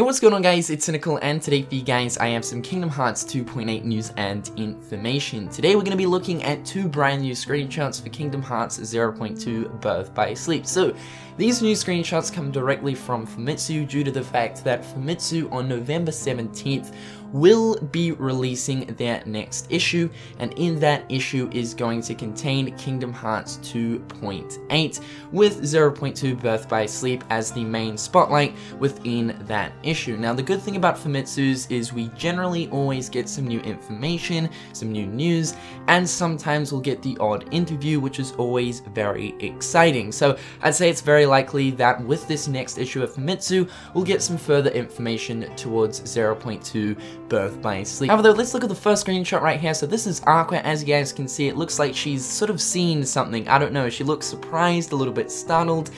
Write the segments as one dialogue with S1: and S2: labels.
S1: Yo, what's going on guys? It's Cynical and today for you guys I have some Kingdom Hearts 2.8 news and information. Today we're going to be looking at two brand new screenshots for Kingdom Hearts 0.2 Birth by Sleep. So these new screenshots come directly from Famitsu due to the fact that Famitsu on November 17th will be releasing their next issue, and in that issue is going to contain Kingdom Hearts 2.8 with 0.2 Birth by Sleep as the main spotlight within that issue. Now the good thing about Famitsu's is we generally always get some new information, some new news, and sometimes we'll get the odd interview, which is always very exciting. So I'd say it's very likely that with this next issue of Famitsu, we'll get some further information towards 0.2 birth by sleep. However, let's look at the first screenshot right here. So this is Aqua, as you guys can see, it looks like she's sort of seen something. I don't know, she looks surprised, a little bit startled,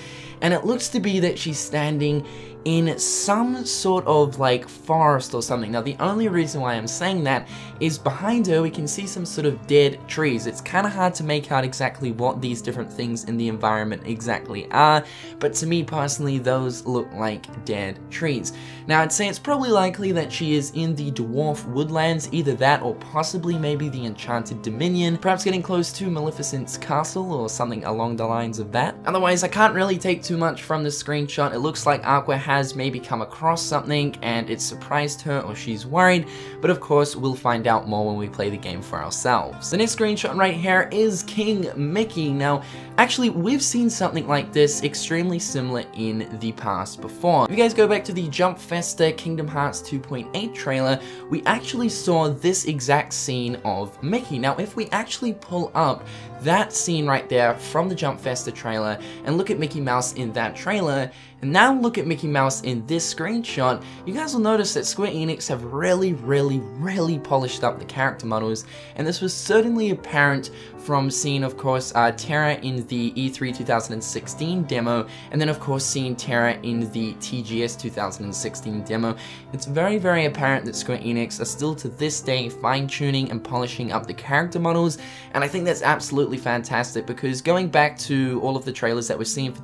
S1: and it looks to be that she's standing in some sort of like forest or something. Now the only reason why I'm saying that is behind her we can see some sort of dead trees. It's kind of hard to make out exactly what these different things in the environment exactly are, but to me personally those look like dead trees. Now I'd say it's probably likely that she is in the Dwarf Woodlands, either that or possibly maybe the Enchanted Dominion, perhaps getting close to Maleficent's castle or something along the lines of that. Otherwise I can't really take too much from this screenshot. It looks like Aqua has maybe come across something and it surprised her or she's worried, but of course we'll find out more when we play the game for ourselves. The next screenshot right here is King Mickey. Now, actually we've seen something like this extremely similar in the past before. If you guys go back to the Jump Festa Kingdom Hearts 2.8 trailer, we actually saw this exact scene of Mickey. Now, if we actually pull up that scene right there from the Jump Festa trailer and look at Mickey Mouse that trailer, and now look at Mickey Mouse in this screenshot, you guys will notice that Square Enix have really, really, really polished up the character models, and this was certainly apparent from seeing, of course, uh, Terra in the E3 2016 demo, and then, of course, seeing Terra in the TGS 2016 demo. It's very, very apparent that Square Enix are still to this day fine-tuning and polishing up the character models, and I think that's absolutely fantastic because going back to all of the trailers that we're seeing for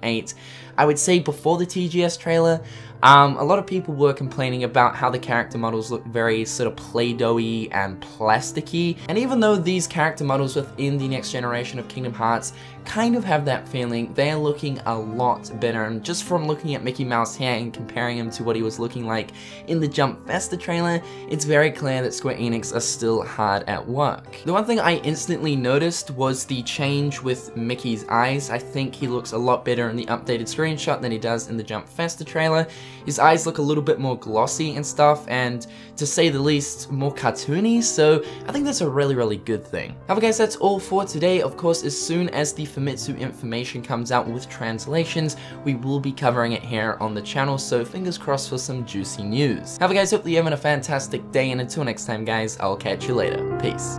S1: 2.8, I would say before the TGS trailer, um, a lot of people were complaining about how the character models look very sort of play-doh-y and plasticky, and even though these character models within the next generation of Kingdom Hearts kind of have that feeling, they are looking a lot better, and just from looking at Mickey Mouse here and comparing him to what he was looking like in the Jump Festa trailer, it's very clear that Square Enix are still hard at work. The one thing I instantly noticed was the change with Mickey's eyes. I think he looks a lot better in the updated screenshot than he does in the Jump Festa trailer. His eyes look a little bit more glossy and stuff, and to say the least, more cartoony, so I think that's a really, really good thing. However guys, that's all for today. Of course, as soon as the Famitsu information comes out with translations, we will be covering it here on the channel, so fingers crossed for some juicy news. However guys, hopefully you're having a fantastic day, and until next time guys, I'll catch you later. Peace.